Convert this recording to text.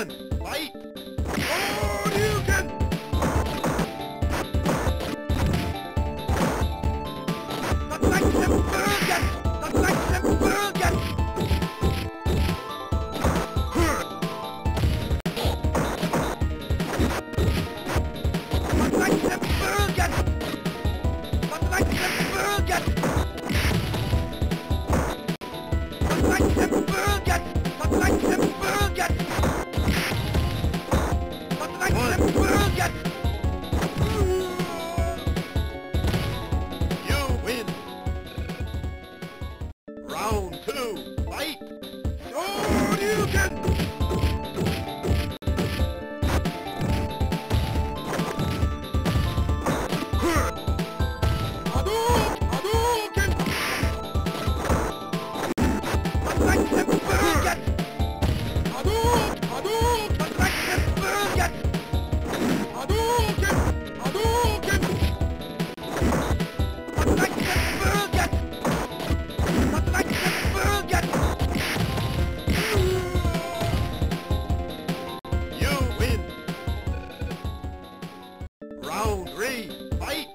One, fight! Oh, you can! Zone 2, fight! Zone! Round, three, fight!